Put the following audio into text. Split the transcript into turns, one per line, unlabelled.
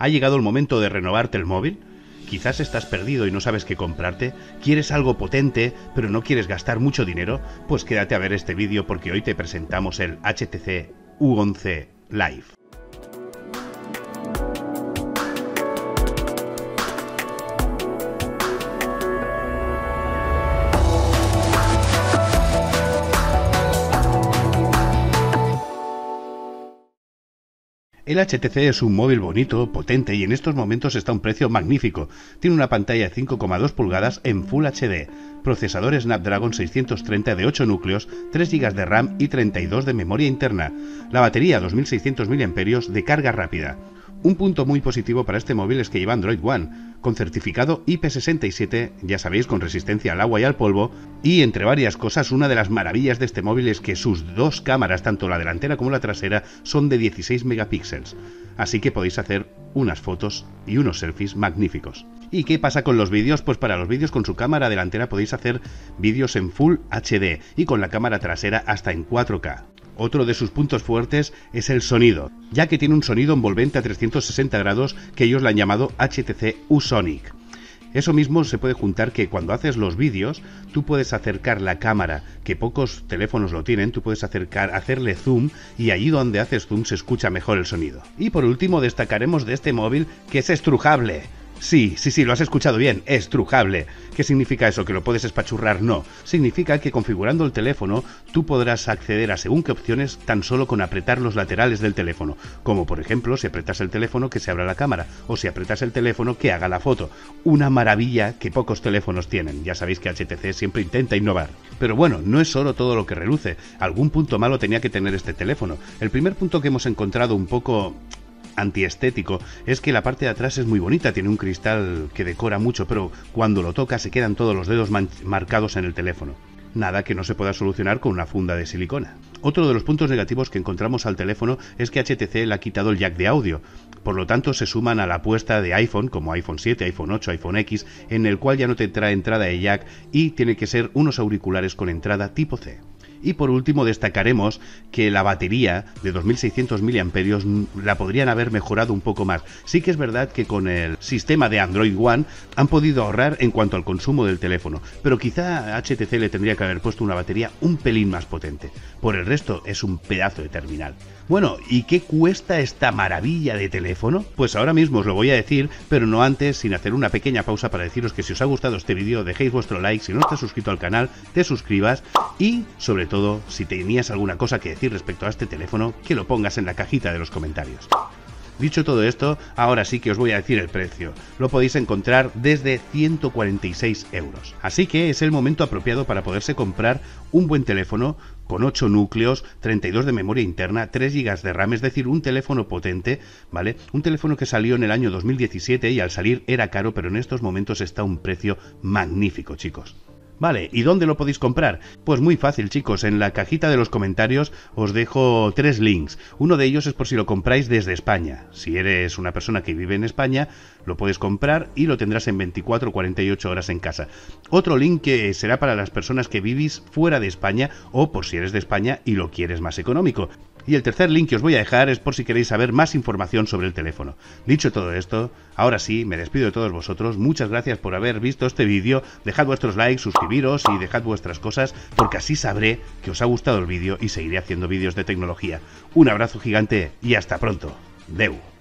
¿Ha llegado el momento de renovarte el móvil? Quizás estás perdido y no sabes qué comprarte, quieres algo potente, pero no quieres gastar mucho dinero, pues quédate a ver este vídeo porque hoy te presentamos el HTC U11 Live. El HTC es un móvil bonito, potente y en estos momentos está a un precio magnífico. Tiene una pantalla de 5,2 pulgadas en Full HD, procesador Snapdragon 630 de 8 núcleos, 3 GB de RAM y 32 de memoria interna. La batería 2600 mAh de carga rápida. Un punto muy positivo para este móvil es que lleva Android One, con certificado IP67, ya sabéis, con resistencia al agua y al polvo, y entre varias cosas, una de las maravillas de este móvil es que sus dos cámaras, tanto la delantera como la trasera, son de 16 megapíxeles, así que podéis hacer unas fotos y unos selfies magníficos. ¿Y qué pasa con los vídeos? Pues para los vídeos con su cámara delantera podéis hacer vídeos en Full HD y con la cámara trasera hasta en 4K. Otro de sus puntos fuertes es el sonido, ya que tiene un sonido envolvente a 360 grados que ellos le han llamado HTC U-Sonic. Eso mismo se puede juntar que cuando haces los vídeos, tú puedes acercar la cámara, que pocos teléfonos lo tienen, tú puedes acercar, hacerle zoom y allí donde haces zoom se escucha mejor el sonido. Y por último destacaremos de este móvil que es estrujable. Sí, sí, sí, lo has escuchado bien, estrujable. ¿Qué significa eso? ¿Que lo puedes espachurrar? No. Significa que configurando el teléfono tú podrás acceder a según qué opciones tan solo con apretar los laterales del teléfono. Como por ejemplo si apretas el teléfono que se abra la cámara o si apretas el teléfono que haga la foto. Una maravilla que pocos teléfonos tienen. Ya sabéis que HTC siempre intenta innovar. Pero bueno, no es solo todo lo que reluce. Algún punto malo tenía que tener este teléfono. El primer punto que hemos encontrado un poco antiestético es que la parte de atrás es muy bonita, tiene un cristal que decora mucho, pero cuando lo toca se quedan todos los dedos marcados en el teléfono. Nada que no se pueda solucionar con una funda de silicona. Otro de los puntos negativos que encontramos al teléfono es que HTC le ha quitado el jack de audio, por lo tanto se suman a la apuesta de iPhone como iPhone 7, iPhone 8, iPhone X, en el cual ya no te trae entrada de jack y tiene que ser unos auriculares con entrada tipo C. Y por último destacaremos que la batería de 2600 mAh la podrían haber mejorado un poco más. Sí que es verdad que con el sistema de Android One han podido ahorrar en cuanto al consumo del teléfono, pero quizá HTC le tendría que haber puesto una batería un pelín más potente. Por el resto es un pedazo de terminal. Bueno, ¿y qué cuesta esta maravilla de teléfono? Pues ahora mismo os lo voy a decir, pero no antes sin hacer una pequeña pausa para deciros que si os ha gustado este vídeo dejéis vuestro like, si no estás suscrito al canal, te suscribas y sobre todo, si tenías alguna cosa que decir respecto a este teléfono, que lo pongas en la cajita de los comentarios. Dicho todo esto, ahora sí que os voy a decir el precio. Lo podéis encontrar desde 146 euros. Así que es el momento apropiado para poderse comprar un buen teléfono con 8 núcleos, 32 de memoria interna, 3 GB de RAM, es decir, un teléfono potente, ¿vale? Un teléfono que salió en el año 2017 y al salir era caro, pero en estos momentos está a un precio magnífico, chicos. Vale, ¿y dónde lo podéis comprar? Pues muy fácil, chicos. En la cajita de los comentarios os dejo tres links. Uno de ellos es por si lo compráis desde España. Si eres una persona que vive en España, lo puedes comprar y lo tendrás en 24 o 48 horas en casa. Otro link que será para las personas que vivís fuera de España o por si eres de España y lo quieres más económico. Y el tercer link que os voy a dejar es por si queréis saber más información sobre el teléfono. Dicho todo esto, ahora sí, me despido de todos vosotros. Muchas gracias por haber visto este vídeo. Dejad vuestros likes, suscribiros y dejad vuestras cosas porque así sabré que os ha gustado el vídeo y seguiré haciendo vídeos de tecnología. Un abrazo gigante y hasta pronto. Deu.